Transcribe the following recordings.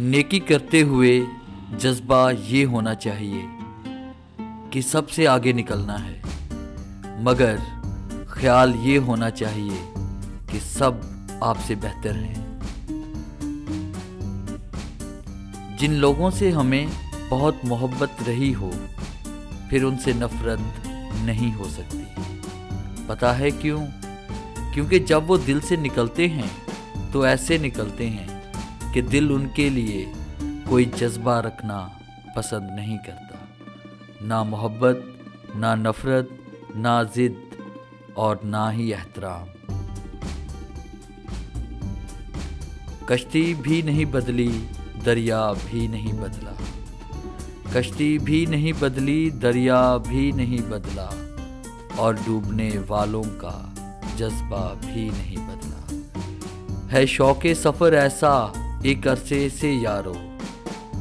नेकी करते हुए जज्बा ये होना चाहिए कि सबसे आगे निकलना है। मगर ख्याल ये होना चाहिए कि सब आपसे बेहतर हैं। जिन लोगों से हमें बहुत मोहब्बत रही हो, फिर उनसे नफरत नहीं हो सकती। पता है क्यों? क्योंकि जब वो दिल से निकलते हैं तो ऐसे निकलते हैं कि दिल उनके लिए कोई जज्बा रखना पसंद नहीं करता। ना मोहब्बत, ना नफरत, ना ज़िद और ना ही एहतराम। कश्ती भी नहीं बदली, दरिया भी नहीं बदला। कश्ती भी नहीं बदली, दरिया भी नहीं बदला। और डूबने वालों का जज्बा भी नहीं बदला। है शौक सफ़र ऐसा एक अरसे से यारो।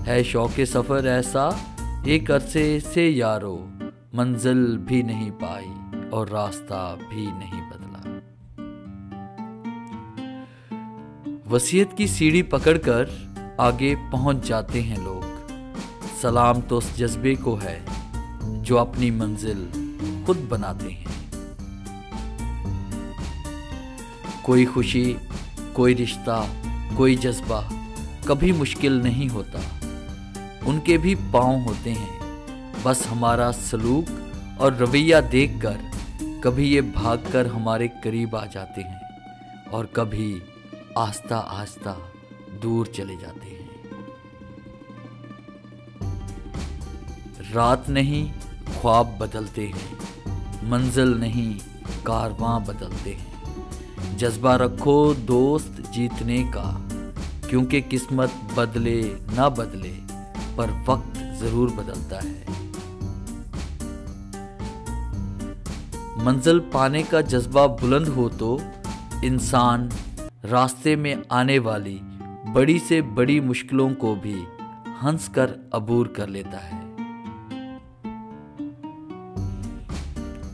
है शौक सफ़र ऐसा, एक अरसे से यारो। मंजिल भी नहीं पाई और रास्ता भी नहीं बदला। वसीयत की सीढ़ी पकड़कर आगे पहुँच जाते हैं लोग। सलाम तो उस जज्बे को है, जो अपनी मंजिल खुद बनाते हैं। कोई खुशी, कोई रिश्ता कोई जज्बा कभी मुश्किल नहीं होता। उनके भी पाँव होते हैं। बस हमारा सलूक और रवैया देखकर कभी ये भागकर हमारे करीब आ जाते हैं और कभी आस्ता आस्ता दूर चले जाते हैं। रात नहीं, ख्वाब बदलते हैं। मंजिल नहीं, कारवां बदलते हैं। जज्बा रखो दोस्त जीतने का। क्योंकि किस्मत बदले ना बदले, पर वक्त ज़रूर बदलता है। मंजिल पाने का जज्बा बुलंद हो तो इंसान रास्ते में आने वाली बड़ी से बड़ी मुश्किलों को भी हंस कर अबूर कर लेता है।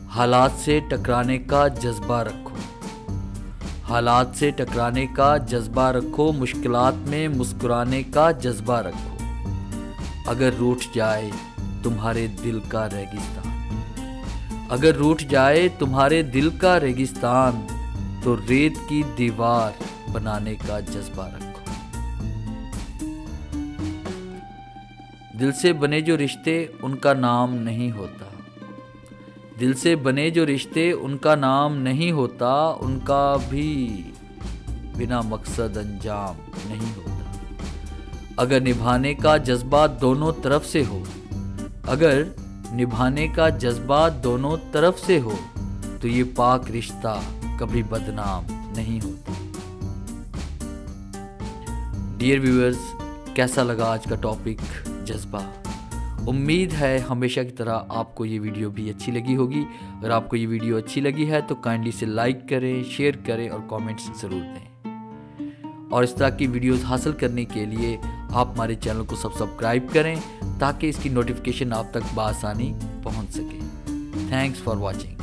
हालात से टकराने का जज्बा रखो। हालात से टकराने का जज्बा रखो, मुश्किलात में मुस्कुराने का जज्बा रखो। अगर रूठ जाए, तुम्हारे दिल का रेगिस्तान। अगर रूठ जाए, तुम्हारे दिल का रेगिस्तान तो रेत की दीवार बनाने का जज्बा रखो। दिल से बने जो रिश्ते, उनका नाम नहीं होता। दिल से बने जो रिश्ते उनका नाम नहीं होता, उनका भी बिना मकसद अंजाम नहीं होता। अगर निभाने का जज्बा दोनों तरफ़ से हो, अगर निभाने का जज्बा दोनों तरफ़ से हो तो ये पाक रिश्ता कभी बदनाम नहीं होता। डियर व्यूअर्स कैसा लगा आज का टॉपिक जज्बा? उम्मीद है हमेशा की तरह आपको ये वीडियो भी अच्छी लगी होगी। अगर आपको ये वीडियो अच्छी लगी है तो काइंडली से लाइक करें शेयर करें और कमेंट्स ज़रूर दें। और इस तरह की वीडियोस हासिल करने के लिए आप हमारे चैनल को सब सब्सक्राइब करें, ताकि इसकी नोटिफिकेशन आप तक बसानी पहुँच सके। Thanks for watching